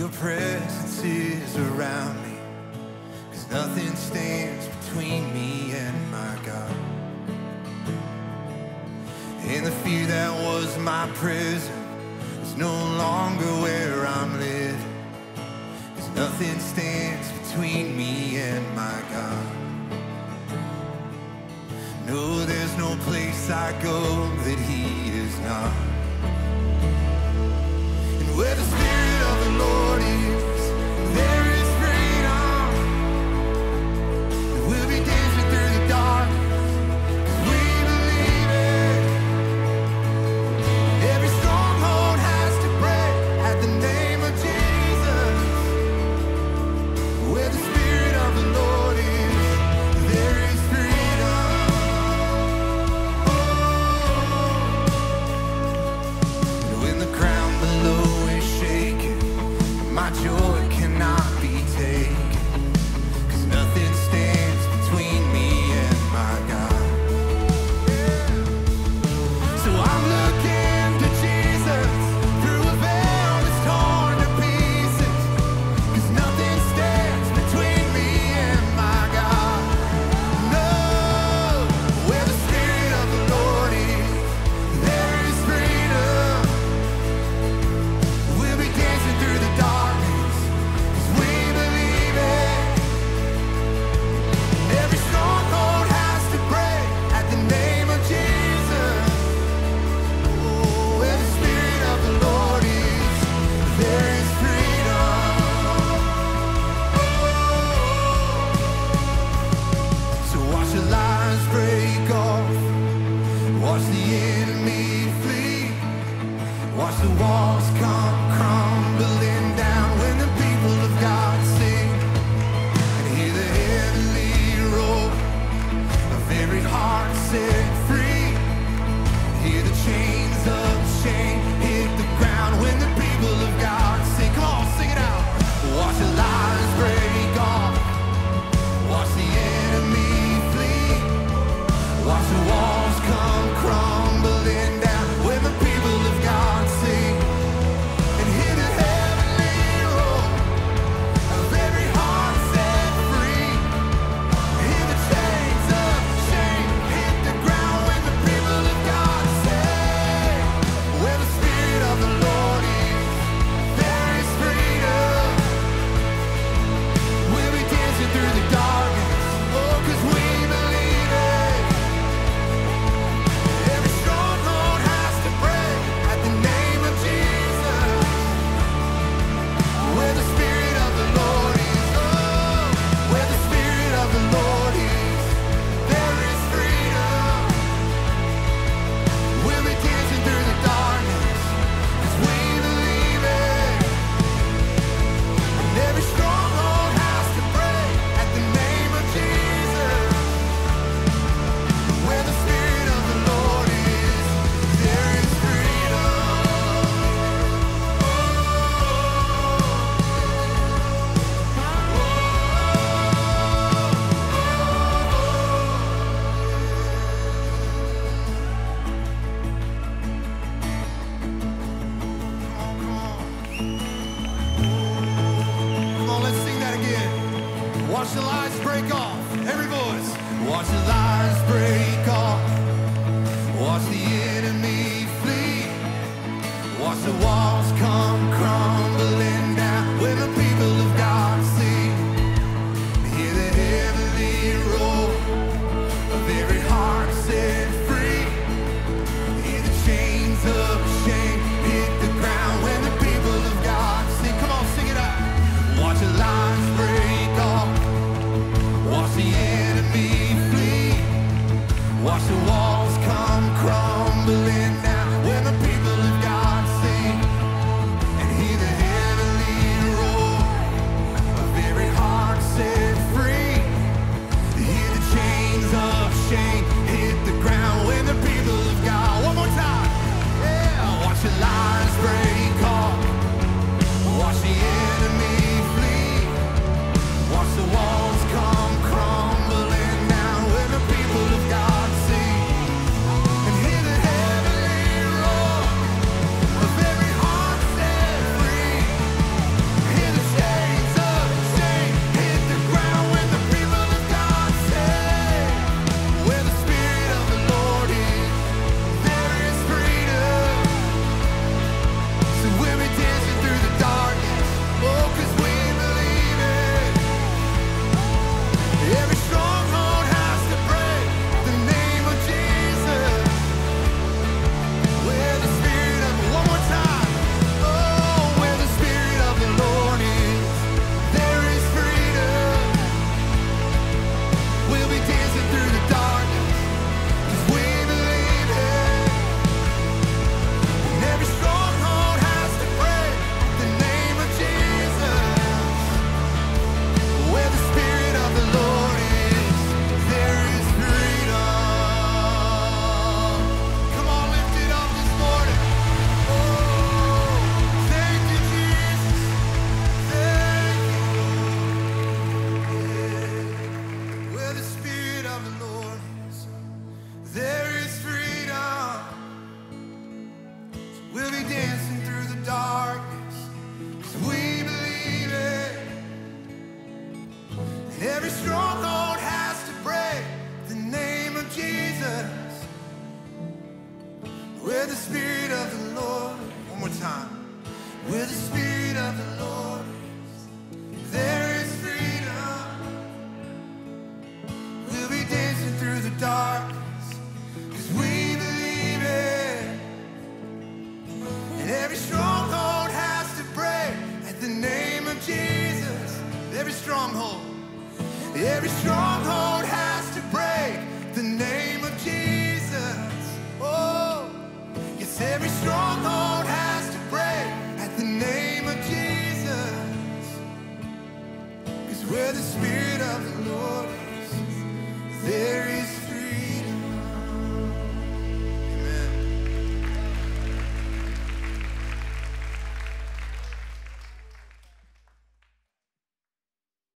Your presence is around me, cause nothing stands between me and my God. And the fear that was my prison is no longer where I'm living. Cause nothing stands between me and my God. No, there's no place I go that He is not. the wall. Watch the lines break off. Every voice. Watch the lines break off. With the Spirit of the Lord, one more time. With the Spirit of the Lord there is freedom. We'll be dancing through the darkness, cause we believe it. And every stronghold has to break at the name of Jesus. Every stronghold, every stronghold.